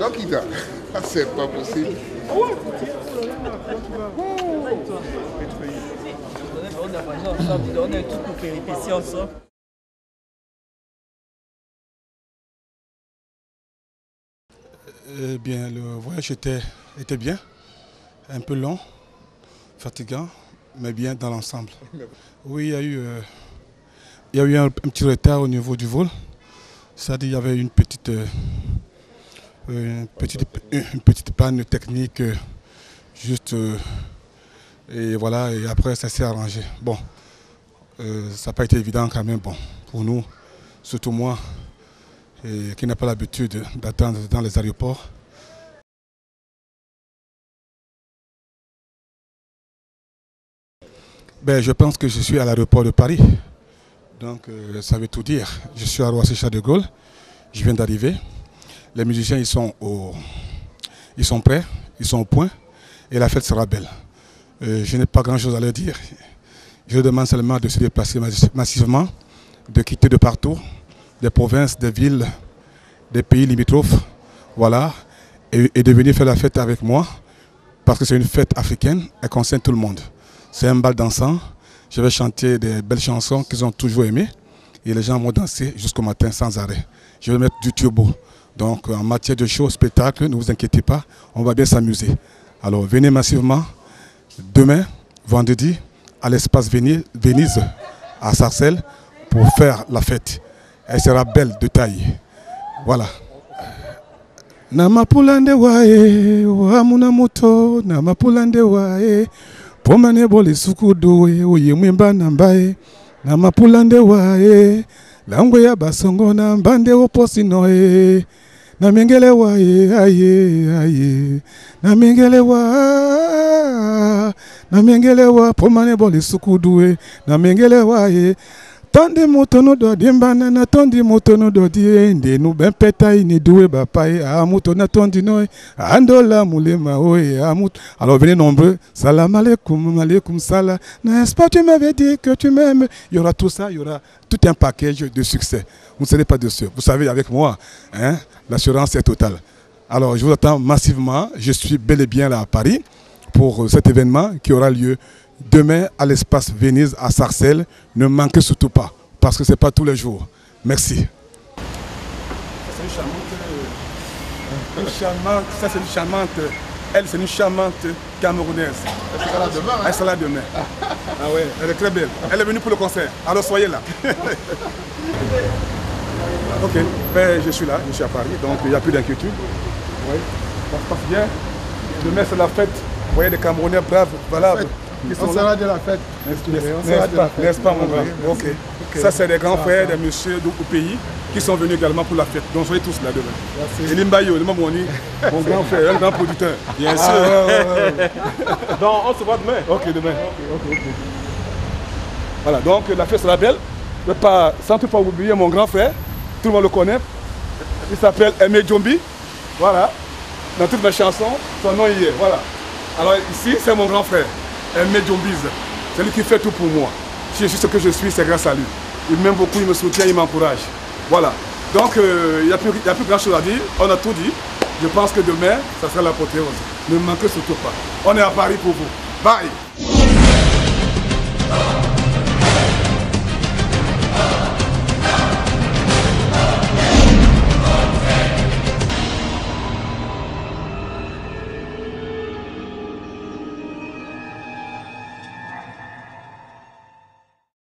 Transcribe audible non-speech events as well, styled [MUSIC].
Donc il a. [LAUGHS] C'est pas possible. Eh bien, le voyage était, était bien, un peu long, fatigant, mais bien dans l'ensemble. Oui, il y a eu, euh, il y a eu un, petit retard au niveau du vol. C'est-à-dire qu'il y avait une petite, euh, petite, une petite panne technique, euh, juste, euh, et voilà, et après ça s'est arrangé. Bon, euh, ça n'a pas été évident quand même, bon, pour nous, surtout moi, qui n'a pas l'habitude d'attendre dans les aéroports. Ben, je pense que je suis à l'aéroport de Paris. Donc, ça veut tout dire. Je suis à Roissy-Charles de Gaulle. Je viens d'arriver. Les musiciens, ils sont, ils sont prêts, ils sont au point. Et la fête sera belle. Euh, je n'ai pas grand-chose à leur dire. Je demande seulement de se déplacer massivement, de quitter de partout, des provinces, des villes, des pays limitrophes, voilà, et de venir faire la fête avec moi, parce que c'est une fête africaine, elle concerne tout le monde. C'est un bal dansant, je vais chanter des belles chansons qu'ils ont toujours aimées, et les gens vont danser jusqu'au matin sans arrêt. Je vais mettre du turbo. Donc en matière de show, spectacle, ne vous inquiétez pas, on va bien s'amuser. Alors venez massivement, demain, vendredi, à l'espace Venise, à Sarcelles, pour faire la fête. Elle sera belle de taille. Voilà. pomane boli sukudu we uyimwimba na mbae na mapula nde langwe ya basongo na mbande oposi noe na mengele wae aye aye. Na mengele wa na mengele wa pomane boli sukudu we na mengele wae tondi moto no dɔ di mbana na ni moto alors venez nombreux salam alaikum alaikum salam. N'est-ce pas tu m'avais dit que tu m'aimes? Il y aura tout ça il y aura tout un package de succès. Vous ne serez pas déçus vous savez avec moi hein l'assurance est totale. Alors je vous attends massivement. Je suis bel et bien là à Paris pour cet événement qui aura lieu demain à l'espace Venise à Sarcelles. Ne manquez surtout pas, parce que ce n'est pas tous les jours. Merci. C'est une charmante, une charmante, ça c'est une charmante, elle c'est une charmante camerounaise. Elle sera là demain. hein? Elle sera là demain. Ah ouais, elle est très belle. Elle est venue pour le concert. Alors soyez là. [LAUGHS] ok, ben, je suis là, je suis à Paris, donc il n'y a plus d'inquiétude. Oui, ça se passe bien. Demain c'est la fête. Vous voyez des Camerounais braves, valables. Qui sont On là. sera de la fête. N'est-ce Mais pas, fête. pas, mon grand? Ok. Ça, c'est des grands Ah, frères, ah. des messieurs du pays qui sont venus également pour la fête. Donc, soyez tous là demain. Et Limbayo, mon grand frère, un grand producteur. Bien Ah, sûr. ouais, ouais, ouais. [LAUGHS] Donc, on se voit demain. Ok, demain. Voilà, donc la fête sera belle. Peux pas, sans toutefois oublier mon grand frère, tout le monde le connaît. Il s'appelle Aimé Djombi. Voilà. Dans toutes mes chansons, son nom y est. Voilà. Alors ici, c'est mon grand frère, Aimé Djombiz. C'est lui qui fait tout pour moi. Si je suis ce que je suis, c'est grâce à lui. Il m'aime beaucoup, il me soutient, il m'encourage. Voilà. Donc, euh, il n'y a, plus- il y a plus grand chose à dire. On a tout dit. Je pense que demain, ça sera l'apothéose. Ne manquez surtout pas. On est à Paris pour vous. Bye.